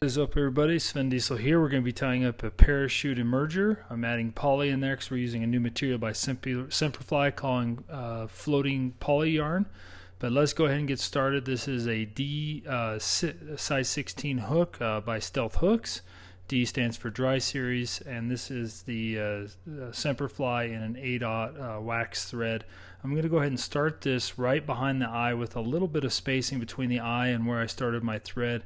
What is up everybody, Sven Diesel here. We're going to be tying up a parachute emerger. I'm adding poly in there because we're using a new material by Semperfli calling uh, floating poly yarn. But let's go ahead and get started. This is a D uh, size 16 hook uh, by Stealth Hooks. D stands for dry series and this is the uh, Semperfli in an A dot uh, wax thread. I'm going to go ahead and start this right behind the eye with a little bit of spacing between the eye and where I started my thread.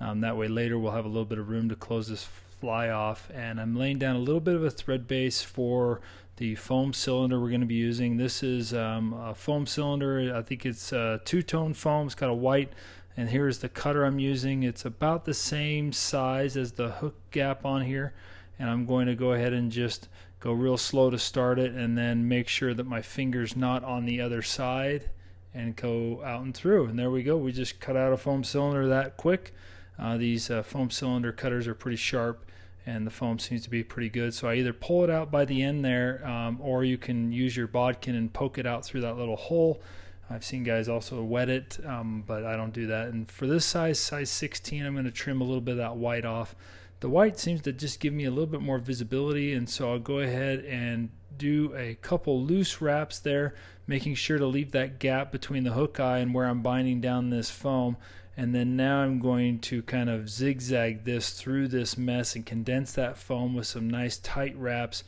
Um, that way later we'll have a little bit of room to close this fly off. And I'm laying down a little bit of a thread base for the foam cylinder we're going to be using. This is um, a foam cylinder. I think it's uh, two-tone foam. It's got a white and here's the cutter I'm using. It's about the same size as the hook gap on here and I'm going to go ahead and just go real slow to start it and then make sure that my finger's not on the other side and go out and through and there we go we just cut out a foam cylinder that quick uh, these uh, foam cylinder cutters are pretty sharp and the foam seems to be pretty good. So I either pull it out by the end there um, or you can use your bodkin and poke it out through that little hole. I've seen guys also wet it, um, but I don't do that. And for this size, size 16, I'm going to trim a little bit of that white off. The white seems to just give me a little bit more visibility, and so I'll go ahead and do a couple loose wraps there, making sure to leave that gap between the hook eye and where I'm binding down this foam and then now I'm going to kind of zigzag this through this mess and condense that foam with some nice tight wraps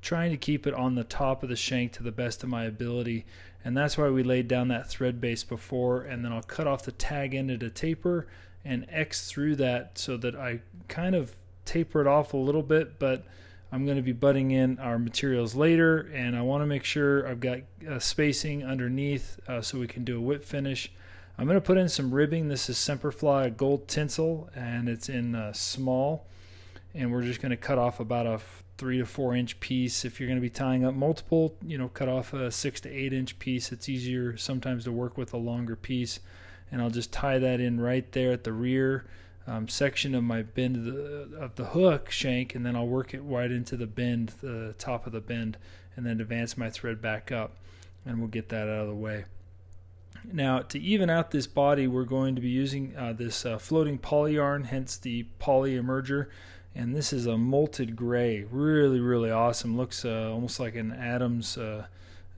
trying to keep it on the top of the shank to the best of my ability. And that's why we laid down that thread base before. And then I'll cut off the tag end at a taper and X through that so that I kind of taper it off a little bit but I'm going to be butting in our materials later. And I want to make sure I've got uh, spacing underneath uh, so we can do a whip finish I'm going to put in some ribbing. This is Semperfli gold tinsel and it's in uh, small. And we're just going to cut off about a three to four inch piece. If you're going to be tying up multiple, you know, cut off a six to eight inch piece. It's easier sometimes to work with a longer piece. And I'll just tie that in right there at the rear um, section of my bend of the, of the hook shank. And then I'll work it right into the bend, the top of the bend, and then advance my thread back up. And we'll get that out of the way. Now, to even out this body, we're going to be using uh, this uh, floating poly yarn, hence the poly emerger. And this is a molted gray, really, really awesome. Looks uh, almost like an Adams, uh,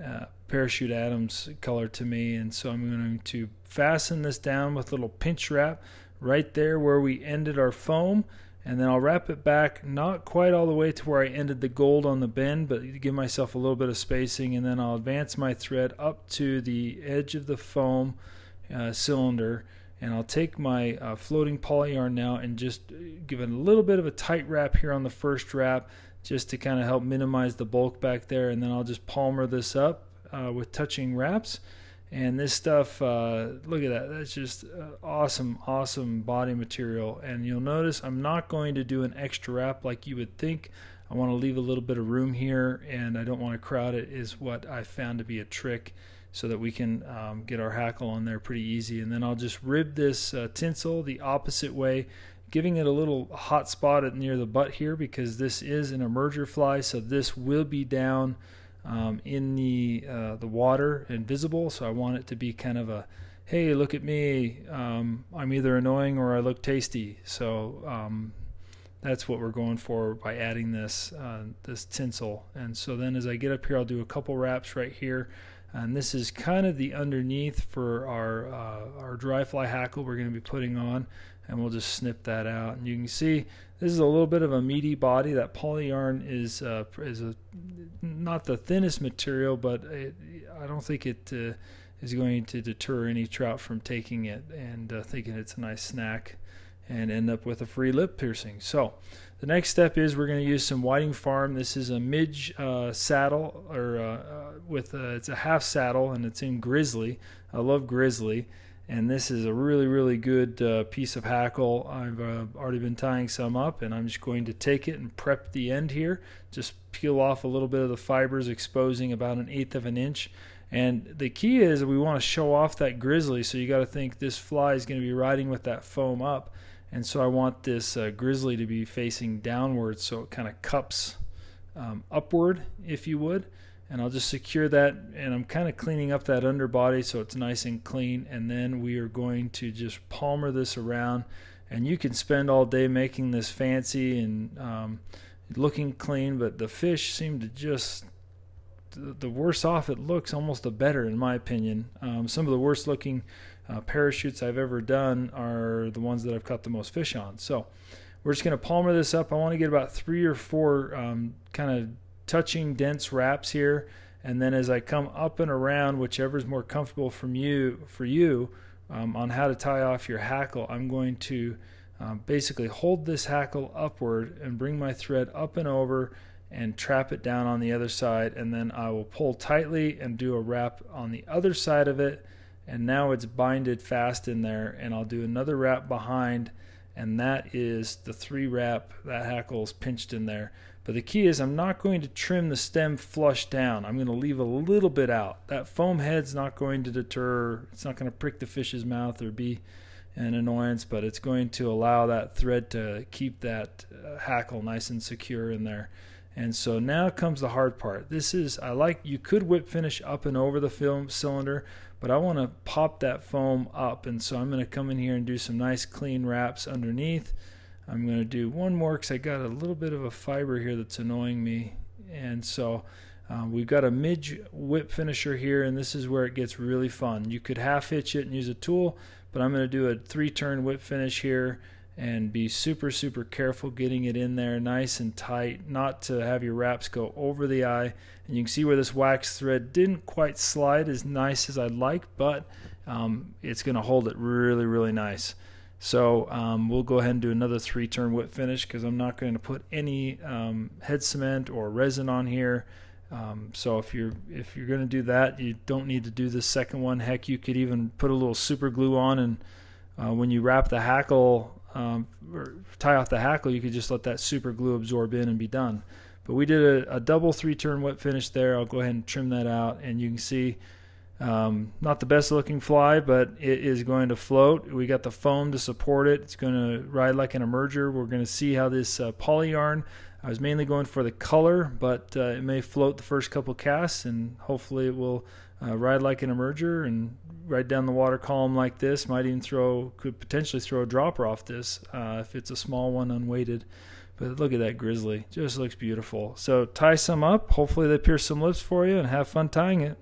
uh, parachute Adams color to me. And so I'm going to fasten this down with a little pinch wrap right there where we ended our foam and then I'll wrap it back not quite all the way to where I ended the gold on the bend but give myself a little bit of spacing and then I'll advance my thread up to the edge of the foam uh, cylinder and I'll take my uh, floating poly yarn now and just give it a little bit of a tight wrap here on the first wrap just to kind of help minimize the bulk back there and then I'll just palmer this up uh, with touching wraps and this stuff uh, look at that. That's just uh, awesome awesome body material. And you'll notice I'm not going to do an extra wrap like you would think. I want to leave a little bit of room here and I don't want to crowd it is what I found to be a trick so that we can um, get our hackle on there pretty easy. And then I'll just rib this uh, tinsel the opposite way giving it a little hot spot near the butt here because this is an emerger fly so this will be down um, in the uh, the water and visible. So I want it to be kind of a, hey, look at me. Um, I'm either annoying or I look tasty. So um, that's what we're going for by adding this uh, this tinsel. And so then as I get up here, I'll do a couple wraps right here. And this is kind of the underneath for our uh, our dry fly hackle we're going to be putting on and we'll just snip that out. And you can see this is a little bit of a meaty body. That poly yarn is uh, is a not the thinnest material, but it, I don't think it uh, is going to deter any trout from taking it and uh, thinking it's a nice snack and end up with a free lip piercing. So the next step is we're going to use some Whiting Farm. This is a midge uh, saddle, or uh, uh, with a, it's a half saddle, and it's in grizzly. I love grizzly and this is a really really good uh, piece of hackle. I've uh, already been tying some up and I'm just going to take it and prep the end here. Just peel off a little bit of the fibers exposing about an eighth of an inch. And the key is we want to show off that grizzly so you got to think this fly is going to be riding with that foam up. And so I want this uh, grizzly to be facing downward so it kind of cups um, upward if you would and I'll just secure that and I'm kind of cleaning up that underbody so it's nice and clean and then we are going to just palmer this around and you can spend all day making this fancy and um, looking clean, but the fish seem to just the worse off it looks, almost the better, in my opinion. Um, some of the worst looking uh, parachutes I've ever done are the ones that I've caught the most fish on. So we're just going to palmer this up. I want to get about three or four um, kind of touching dense wraps here. And then as I come up and around, whichever is more comfortable from you for you, um, on how to tie off your hackle, I'm going to um, basically hold this hackle upward and bring my thread up and over and trap it down on the other side and then I will pull tightly and do a wrap on the other side of it and now it's binded fast in there and I'll do another wrap behind and that is the three wrap that hackle is pinched in there. But the key is I'm not going to trim the stem flush down. I'm going to leave a little bit out. That foam head's not going to deter it's not going to prick the fish's mouth or be an annoyance but it's going to allow that thread to keep that uh, hackle nice and secure in there and so now comes the hard part. This is, I like, you could whip finish up and over the foam cylinder, but I want to pop that foam up. And so I'm going to come in here and do some nice clean wraps underneath. I'm going to do one more because I got a little bit of a fiber here that's annoying me. And so uh, we've got a mid whip finisher here, and this is where it gets really fun. You could half hitch it and use a tool, but I'm going to do a three turn whip finish here and be super super careful getting it in there nice and tight not to have your wraps go over the eye. And you can see where this wax thread didn't quite slide as nice as I'd like but um, it's going to hold it really really nice. So um, we'll go ahead and do another three turn whip finish because I'm not going to put any um, head cement or resin on here. Um, so if you're if you're going to do that you don't need to do the second one. Heck you could even put a little super glue on and uh, when you wrap the hackle um, tie off the hackle, you could just let that super glue absorb in and be done. But we did a, a double three turn whip finish there. I'll go ahead and trim that out, and you can see um, not the best looking fly, but it is going to float. We got the foam to support it. It's going to ride like an emerger. We're going to see how this uh, poly yarn. I was mainly going for the color, but uh, it may float the first couple casts, and hopefully it will uh, ride like an emerger and ride down the water column like this. Might even throw, could potentially throw a dropper off this uh, if it's a small one unweighted. But look at that grizzly, just looks beautiful. So tie some up. Hopefully they pierce some lips for you and have fun tying it.